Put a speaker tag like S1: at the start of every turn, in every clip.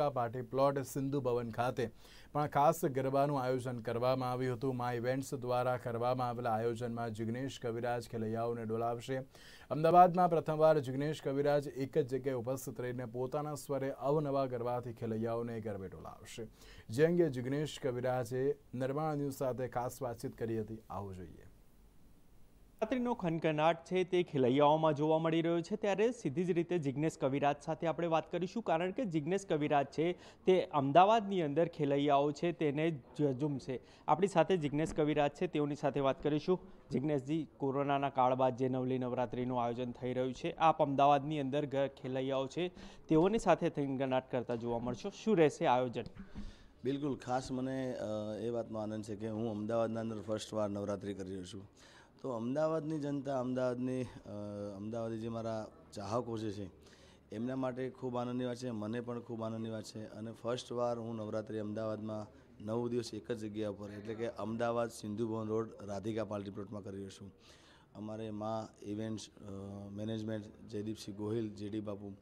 S1: તાલુકા party plot Sindhu Bhavan ખાતે પણ ખાસ ગરબાનું આયોજન કરવામાં આવ્યું હતું. મા ઇવેન્ટ્સ દ્વારા કરવામાં આવેલા આયોજનમાં જિગ્નેશ કવિરાજ ખેલૈયાઓને ડોલાવશે. અમદાવાદમાં પ્રથમવાર જિગ્નેશ કવિરાજ એક જ જગ્યાએ ઉપસ્થિત રહીને પોતાના સ્વરે અવનવા ગરબાથી ખેલૈયાઓને ગરબે ડોલાવશે. જે અંગે જિગ્નેશ કવિરાજે નિર્માણ ન્યૂઝ સાથે ખાસ વાતચીત કરી હતી. આવું જોઈએ.
S2: નવરાત્રિનો ખનખનાટ છે તે ખેલૈયાઓમાં જોવા મળી રહ્યો છે. ત્યારે સીધી જ રીતે જિજ્ઞેશ કવિરાજ સાથે આપણે વાત કરીશું. કારણ કે જિજ્ઞેશ કવિરાજ છે તે અમદાવાદની અંદર ખેલૈયાઓ છે તેને ઝઝુમશે આપણી સાથે જિજ્ઞેશ કવિરાજ છે, તેઓની સાથે વાત કરીશું. જિજ્ઞેશજી કોરોનાના કાળ બાદ જે નવલી નવરાત્રિનું આયોજન થઈ રહ્યું છે, આપ અમદાવાદની અંદર ઘર ખેલૈયાઓ છે, તેઓની સાથે ખનખનાટ કરતા જોવા મળશો. શું રહેશે આયોજન?
S3: બિલકુલ. ખાસ મને એ વાતનો આનંદ છે કે હું અમદાવાદના અંદર ફર્સ્ટ વાર નવરાત્રિ કરી રહ્યો છું. તો અમદાવાદની જનતા, અમદાવાદની અમદાવાદી જે મારા ચાહકો જે છે, એમના માટે ખૂબ આનંદની વાત છે, મને પણ ખૂબ આનંદની વાત છે. અને ફર્સ્ટ વાર હું નવરાત્રિ અમદાવાદમાં નવ દિવસ એક જ જગ્યા પર, એટલે કે અમદાવાદ સિંધુ ભવન રોડ રાધિકા પાલટી પ્લોટમાં કરી રહ્યો છું. અમારે માં events management, Jaydeepsinh Gohil, JD Bapu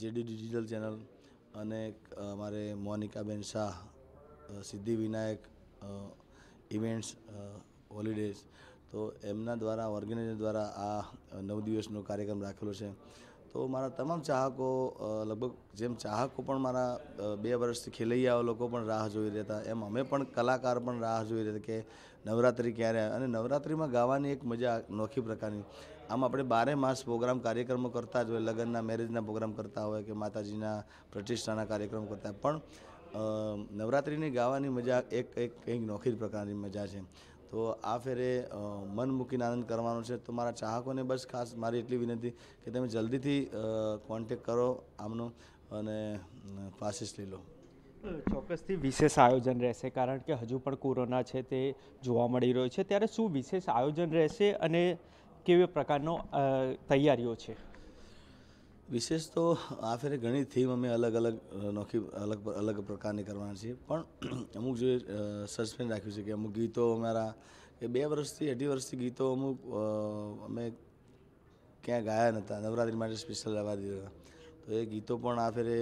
S3: JD digital channel અને અમારે મોનિકાબેન શાહ સિદ્ધિ વિનાયક ઇવેન્ટ્સ હોલિડેઝ તો એમના દ્વારા, ઓર્ગેનાઇઝર દ્વારા આ નવ દિવસનો કાર્યક્રમ રાખેલો છે. તો મારા તમામ ચાહકો લગભગ જેમ ચાહકો પણ મારા બે વર્ષથી ખેલૈયાઓ લોકો પણ રાહ જોઈ રહેતા એમ અમે પણ કલાકાર પણ રાહ જોઈ રહ્યા કે નવરાત્રિ ક્યારે આવે. અને નવરાત્રિમાં ગાવાની એક મજા નોખી પ્રકારની. આમ આપણે બારે માસ પ્રોગ્રામ કાર્યક્રમો કરતા જ હોય, લગ્નના, મેરેજના પ્રોગ્રામ કરતા હોય કે માતાજીના પ્રતિષ્ઠાના કાર્યક્રમ કરતા પણ નવરાત્રિની ગાવાની મજા એક એક કંઈક નોખી પ્રકારની મજા છે. તો આ ફેરે મન મૂકીને આનંદ કરવાનો છે. તો મારા ચાહકોને બસ ખાસ મારી એટલી વિનંતી કે તમે જલ્દીથી કોન્ટેક કરો આમનો અને પાસીસ લઈ લો.
S2: ચોક્કસથી વિશેષ આયોજન રહેશે. કારણ કે હજુ પણ કોરોના છે તે જોવા મળી રહ્યો છે. ત્યારે શું વિશેષ આયોજન રહેશે અને કેવી પ્રકારનો તૈયારીઓ છે?
S3: વિશેષ તો આ ફેરે ઘણી થીમ અમે અલગ અલગ નોખી, અલગ અલગ પ્રકારની કરવાના છીએ. પણ અમુક જે સસ્પેન્સ રાખ્યું છે કે અમુક ગીતો અમારા કે બે વર્ષથી, અઢી વર્ષથી ગીતો અમુક અમે ક્યાં ગાયા નહોતા નવરાત્રિ માટે સ્પેશિયલ ગાવા દીધા. તો એ ગીતો પણ આ ફેરે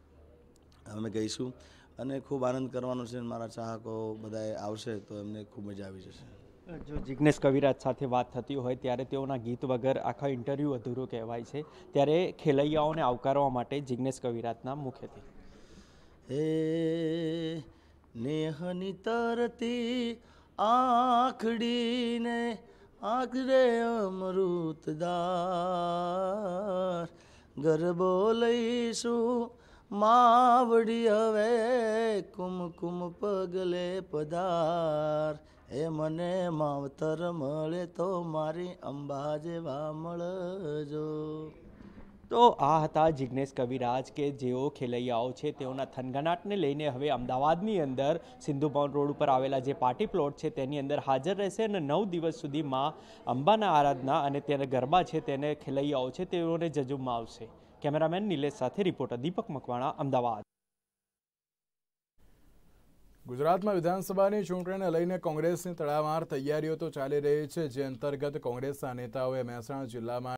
S3: અમે ગઈશું. અને ખૂબ આનંદ કરવાનો છે મારા ચાહકો બધાએ આવશે તો એમને ખૂબ મજા આવી જશે.
S2: જો જિજ્ઞેશ કવિરાજ સાથે વાત થતી હોય ત્યારે તેઓના ગીત વગર આખા ઇન્ટરવ્યૂ અધૂરો કહેવાય છે. ત્યારે ખેલૈયાઓને આવકારવા માટે જિજ્ઞેશ કવિરાજના મુખેથી.
S3: હે નેહની તરતી આખડીને આખરે અમૃતદાર ગરબો લઈશું માવડી હવે કુમકુમ પગલે પધાર. એ મને માવતર મળે તો મારી અંબા જેવા મળજો.
S2: તો આ હતા જિજ્ઞેશ કવિરાજ કે જેઓ ખેલૈયાઓ છે, તેઓના થનગનાટને લઈને હવે અમદાવાદની અંદર સિંધુ ભવન રોડ ઉપર આવેલા જે પાર્ટી પ્લોટ છે, તેની અંદર હાજર રહેશે અને નવ દિવસ સુધીમાં અંબાના આરાધના અને તેના ગરબા છે, તેને ખેલૈયાઓ છે, તેઓને જજુમમાં આવશે. કેમેરામેન નિલેશ સાથે રિપોર્ટર દીપક મકવાણા, અમદાવાદ.
S1: ગુજરાતમાં વિધાનસભાની ચૂંટણીને લઈને કોંગ્રેસની તડામાર તૈયારીઓ તો ચાલી રહી છે. જે અંતર્ગત કોંગ્રેસના નેતાઓએ મહેસાણા જિલ્લામાં